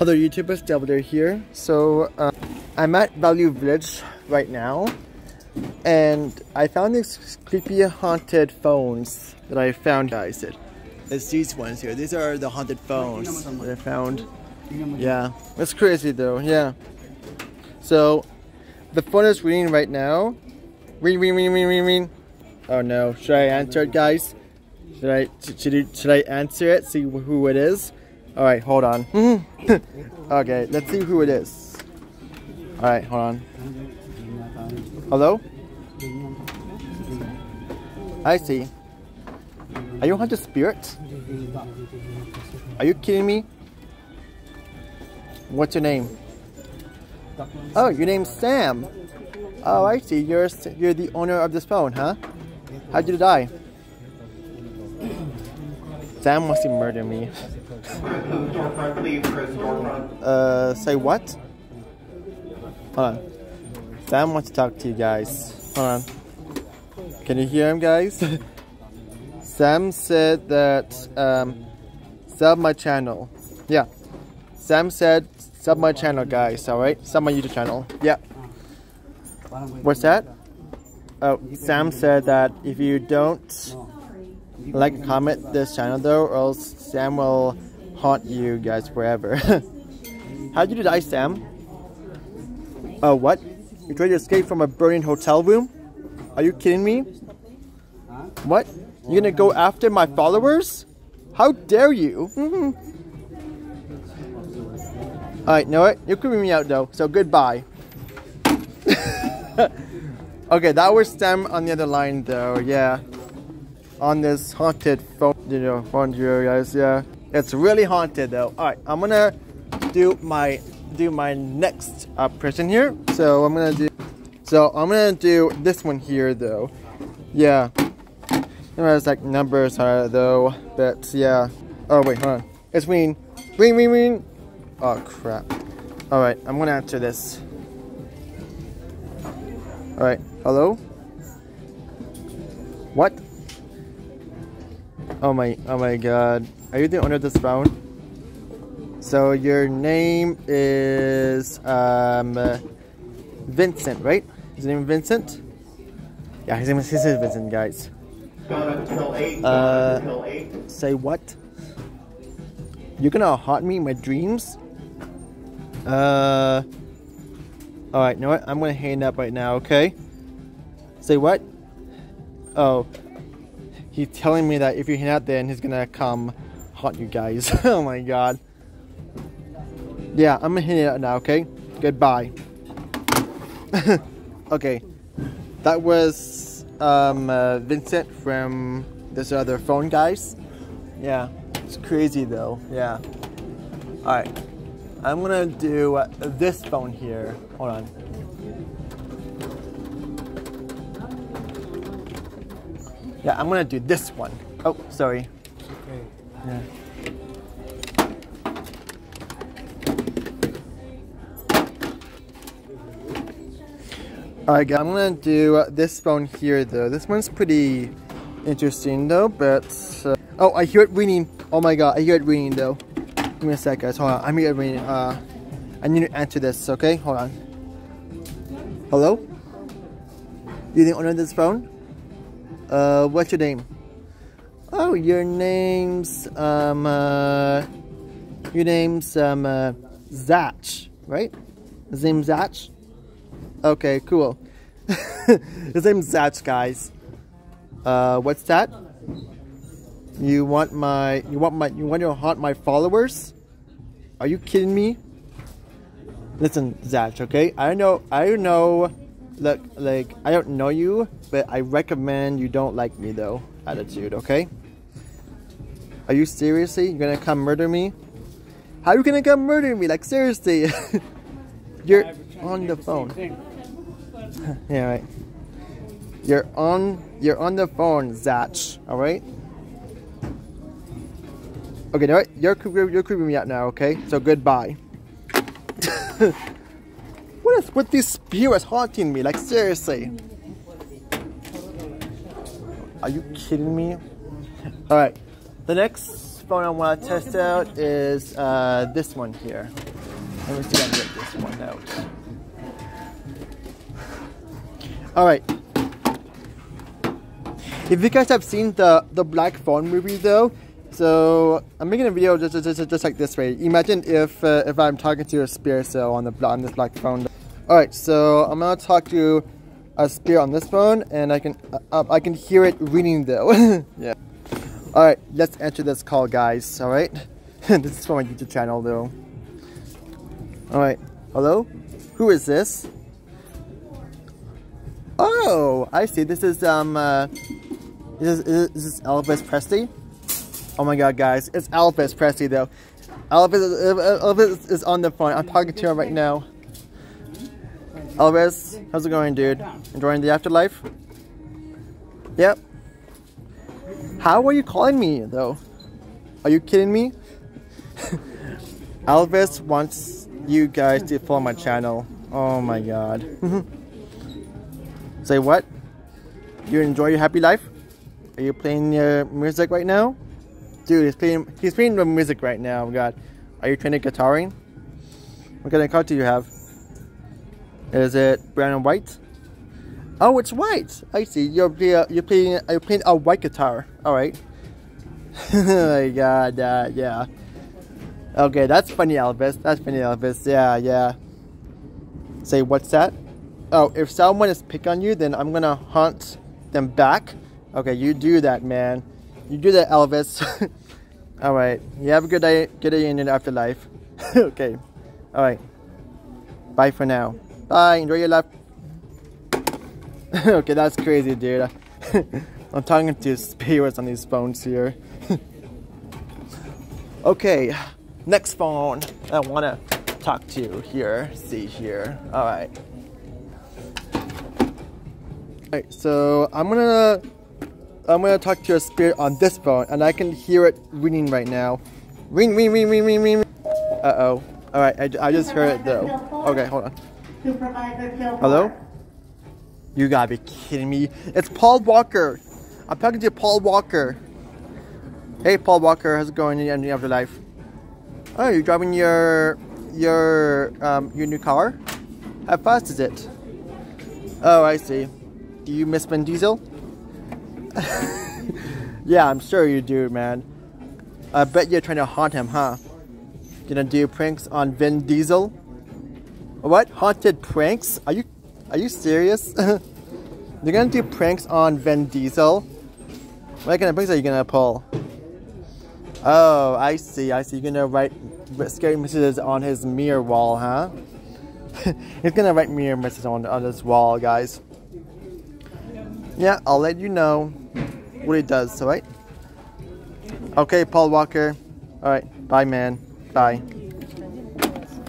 Hello YouTubers, Devil here. So uh, I'm at Value Village right now and I found these creepy haunted phones that I found guys. It's these ones here. These are the haunted phones that I found. Yeah, it's crazy though, yeah. So the phone is ringing right now. Ring, ring, ring, ring, ring, ring. Oh no, should I answer it guys? Should I, should, should I answer it, see who it is? Alright, hold on. okay, let's see who it is. Alright, hold on. Hello? I see. Are you haunted spirit? Are you kidding me? What's your name? Oh, your name's Sam. Oh, I see. You're you're the owner of this phone, huh? How'd you die? Sam wants to murder me. uh, say what? Hold on. Sam wants to talk to you guys. Hold on. Can you hear him, guys? Sam said that, um, sub my channel. Yeah. Sam said, sub my channel, guys, alright? Sub my YouTube channel. Yeah. What's that? Oh, Sam said that if you don't like and comment this channel though, or else Sam will haunt you guys forever. How did you die, Sam? Oh, what? You tried to escape from a burning hotel room? Are you kidding me? What? You're gonna go after my followers? How dare you? Alright, know what? You're creeping me out though, so goodbye. okay, that was Sam on the other line though, yeah on this haunted phone, you know, phone here, guys. Yeah, it's really haunted though. All right, I'm gonna do my do my next uh, person here. So I'm gonna do. So I'm gonna do this one here though. Yeah, it has like numbers it though, but yeah. Oh wait, hold on. It's ring, ring, ring. Oh crap. All right, I'm gonna answer this. All right, hello. What? Oh my, oh my god. Are you the owner of this phone? So your name is um, Vincent, right? His name Vincent? Yeah, his name is, his is Vincent, guys. Uh, say what? You're gonna haunt me in my dreams? Uh, alright, you know what? I'm gonna hang up right now, okay? Say what? Oh, he's telling me that if you hang out there and he's gonna come haunt you guys. oh my god. Yeah, I'm gonna hit it out now, okay? Goodbye. okay. That was um, uh, Vincent from this other phone guys. Yeah, it's crazy though. Yeah. Alright. I'm gonna do uh, this phone here. Hold on. Yeah, I'm gonna do this one. Oh, sorry. Okay. Yeah. Alright, I'm gonna do uh, this phone here though. This one's pretty interesting though, but... Uh, oh, I hear it ringing. Oh my god, I hear it ringing though. Give me a sec guys, hold on. I'm here ringing. Uh, I need to answer this, okay? Hold on. Hello? You the owner of this phone? Uh, what's your name? Oh, your name's, um, uh, your name's, um, uh, Zach, right? His name's Zach? Okay, cool. His name's Zach, guys. Uh, what's that? You want my, you want my, you want to haunt my followers? Are you kidding me? Listen, Zach, okay? I know, I know look, like, I don't know you, but I recommend you don't like me though, attitude, okay? Are you seriously? You're gonna come murder me? How are you gonna come murder me? Like, seriously? You're on the phone. yeah, right. You're on, you're on the phone, Zach, alright? Okay, you know what? You're, you're creeping me out now, okay? So goodbye. What is with these spirits haunting me? Like, seriously. Are you kidding me? Alright. The next phone I want to test out is uh, this one here. Let me see if I can get this one out. Alright. If you guys have seen the, the Black Phone movie though, so I'm making a video just, just, just, just like this way. Imagine if uh, if I'm talking to a spirit cell on the on this black phone. All right, so I'm gonna talk to a spirit on this phone, and I can uh, I can hear it ringing though. yeah. All right, let's answer this call, guys. All right. this is for my YouTube channel though. All right. Hello. Who is this? Oh, I see. This is um. Uh, is this, is this Elvis Presley? Oh my god, guys. It's Elvis Presley, though. Elvis, Elvis is on the phone. I'm talking to him right now. Elvis, how's it going, dude? Enjoying the afterlife? Yep. How are you calling me, though? Are you kidding me? Elvis wants you guys to follow my channel. Oh my god. Say what? You enjoy your happy life? Are you playing your music right now? Dude, he's playing he's playing the music right now. Oh God. Are you training guitaring? What kind of guitar do you have? Is it brown and white? Oh, it's white. I see. You're you're playing you're playing a white guitar. All right. oh my God. Uh, yeah. Okay, that's funny, Elvis. That's funny, Elvis. Yeah, yeah. Say, what's that? Oh, if someone is pick on you, then I'm gonna hunt them back. Okay, you do that, man. You do that, Elvis. All right. You have a good day. Good day in your afterlife. okay. All right. Bye for now. Bye. Enjoy your life. okay, that's crazy, dude. I'm talking to spirits on these phones here. okay, next phone I want to talk to you here. See here. All right. All right, so I'm gonna I'm gonna talk to a spirit on this phone, and I can hear it ringing right now. Ring, ring, ring, ring, ring, ring. Uh oh. All right, I, I just heard it though. Okay, hold on. Hello? You gotta be kidding me! It's Paul Walker. I'm talking to Paul Walker. Hey, Paul Walker, how's it going in the afterlife? Oh, you're driving your your um your new car? How fast is it? Oh, I see. Do you miss Vin Diesel? yeah, I'm sure you do, man. I bet you're trying to haunt him, huh? Gonna do pranks on Vin Diesel? What? Haunted pranks? Are you are you serious? you're gonna do pranks on Vin Diesel? What kind of pranks are you gonna pull? Oh, I see, I see. You're gonna write scary messages on his mirror wall, huh? He's gonna write mirror messages on, on this wall, guys. Yeah, I'll let you know what he does, alright? Okay, Paul Walker. Alright, bye, man. Bye.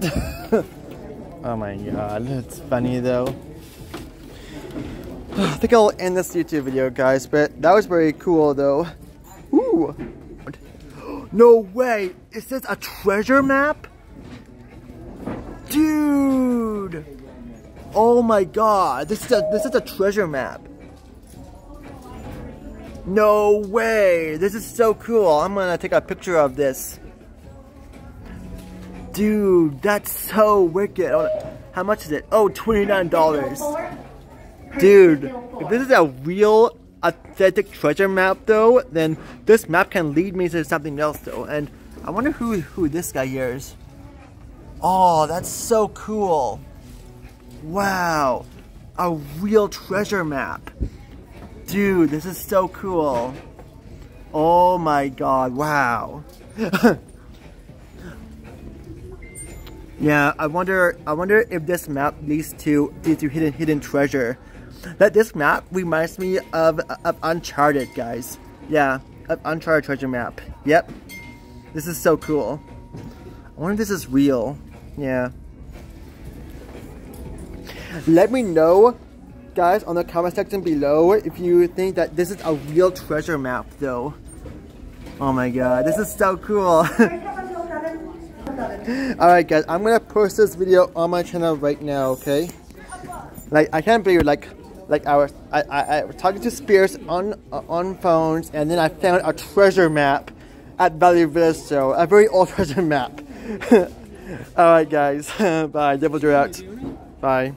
oh my god, it's funny though. I think I'll end this YouTube video, guys, but that was very cool though. Ooh! No way! Is this a treasure map? Dude! Oh my god, this is a, this is a treasure map. No way! This is so cool. I'm gonna take a picture of this. Dude, that's so wicked. Oh, how much is it? Oh, $29. Dude, if this is a real authentic treasure map though, then this map can lead me to something else though. And I wonder who, who this guy here is. Oh, that's so cool. Wow. A real treasure map. Dude, this is so cool. Oh my god, wow. yeah, I wonder I wonder if this map leads to leads to hidden hidden treasure. That this map reminds me of, of Uncharted, guys. Yeah, of Uncharted treasure map. Yep. This is so cool. I wonder if this is real. Yeah. Let me know guys on the comment section below if you think that this is a real treasure map though. Oh my god, this is so cool. Alright guys, I'm gonna post this video on my channel right now, okay? Like, I can't believe like, like I was, I, I, I was talking to Spears on, uh, on phones and then I found a treasure map at Value Village, a very old treasure map. Alright guys, bye, Devil out. Bye.